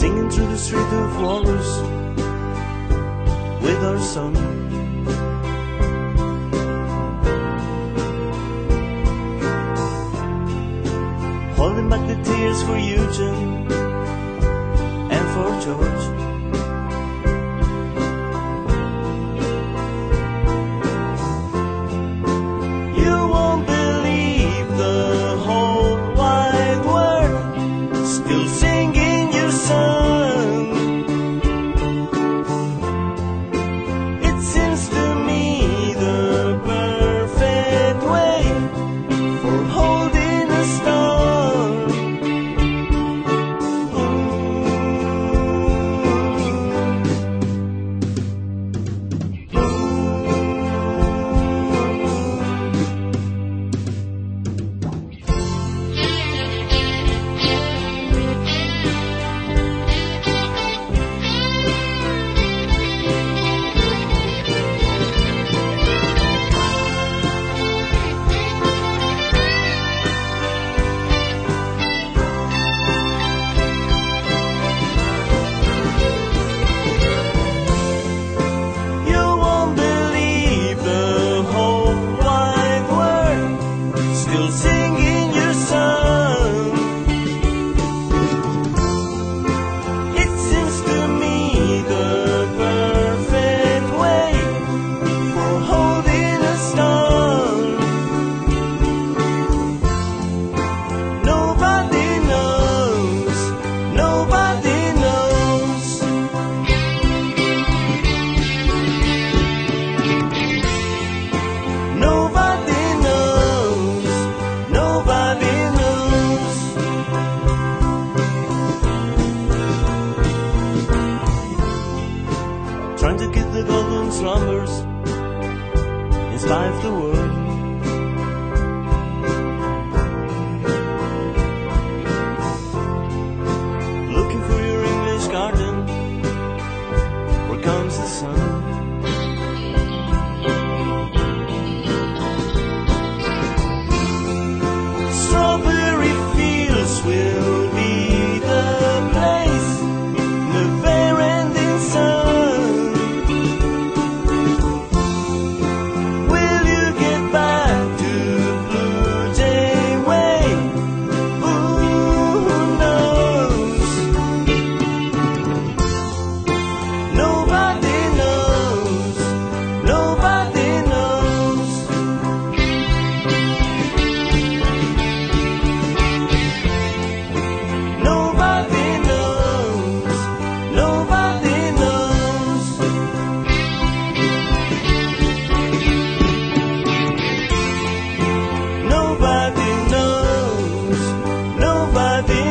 singing through the street of Walrus with our son. Holding back the tears for Eugene and for George. You You'll see. slumbers in spite of the world. Looking for your English garden, where comes the sun. nobody